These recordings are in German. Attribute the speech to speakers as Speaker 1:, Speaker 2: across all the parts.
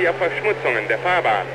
Speaker 1: die Verschmutzungen der Fahrbahn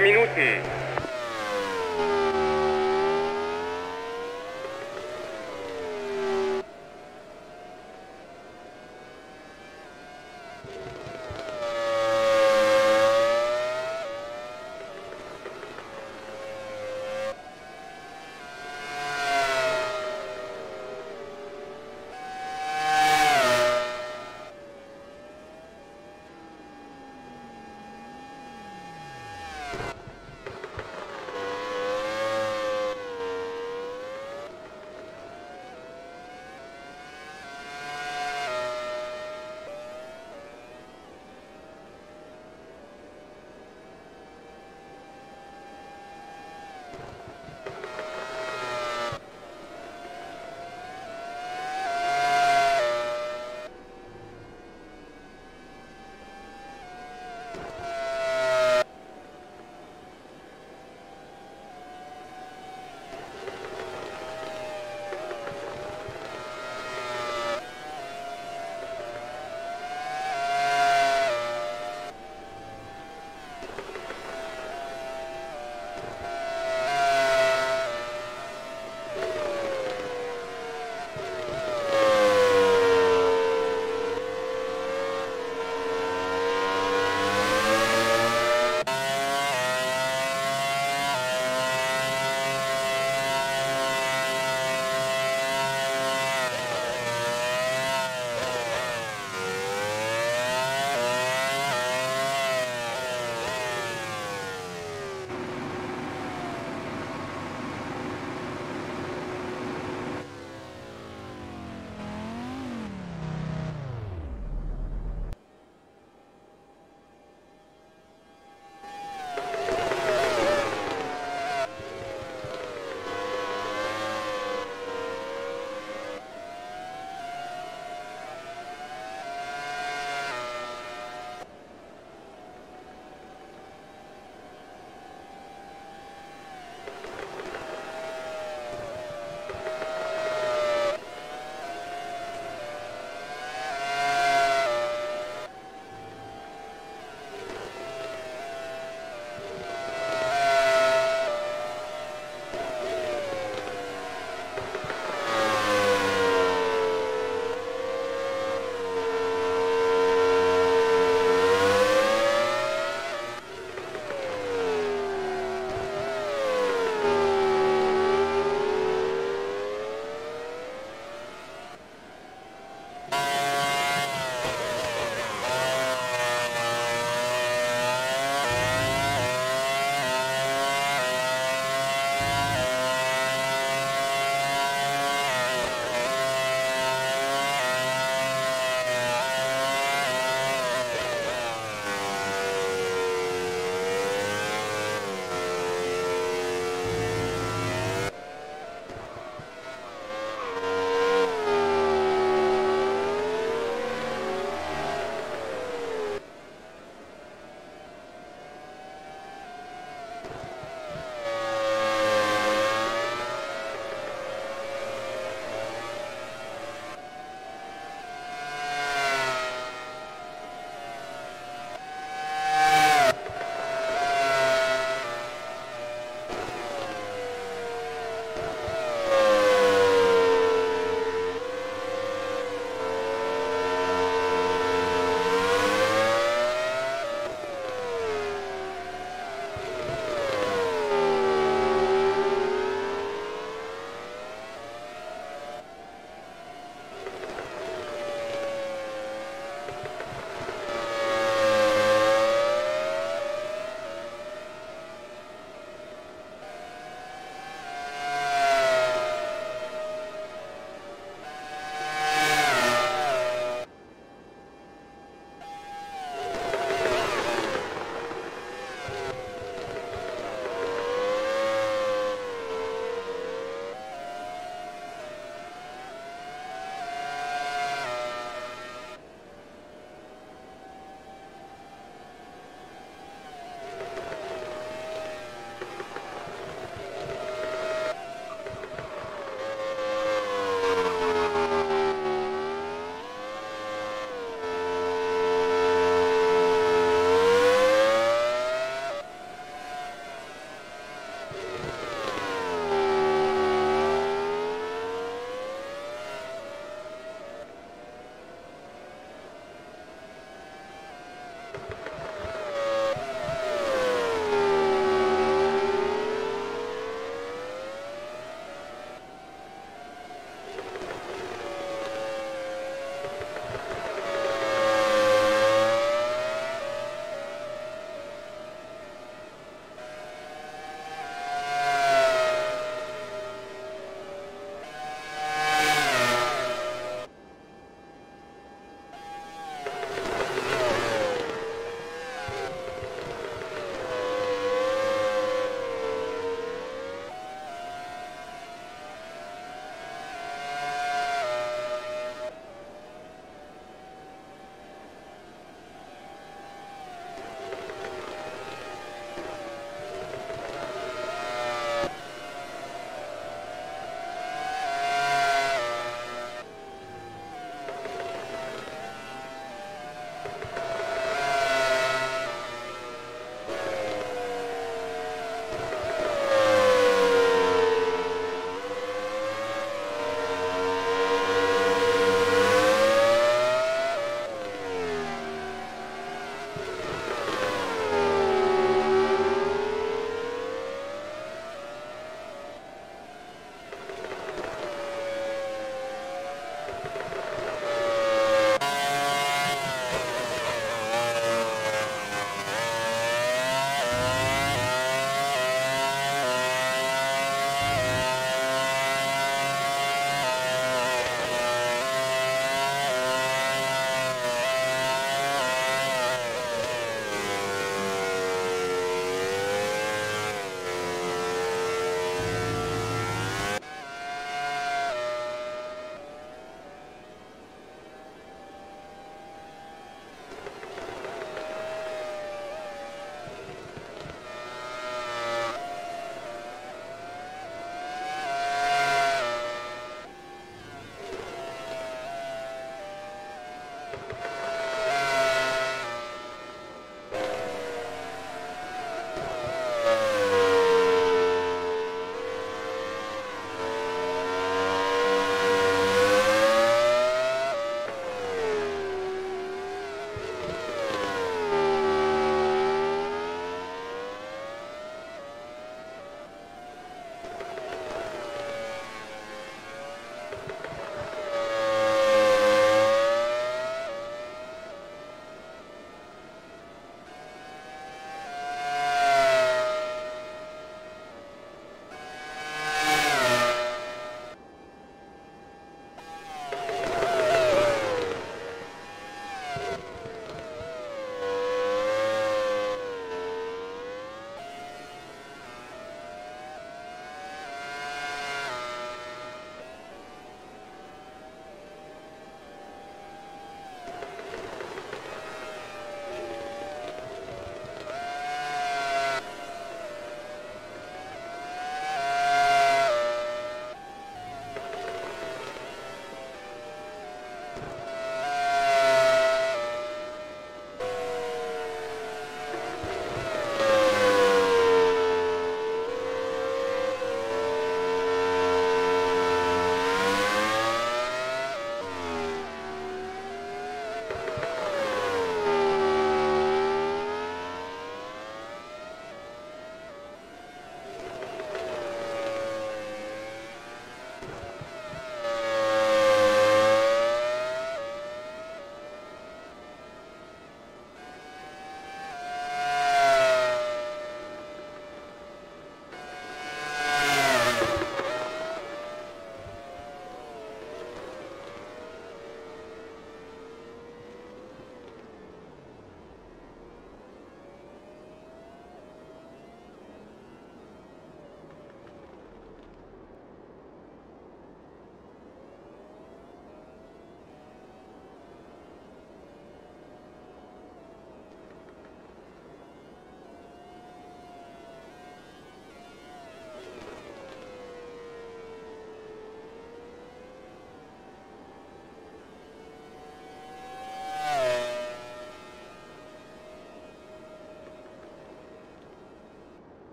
Speaker 1: minutos Minuten.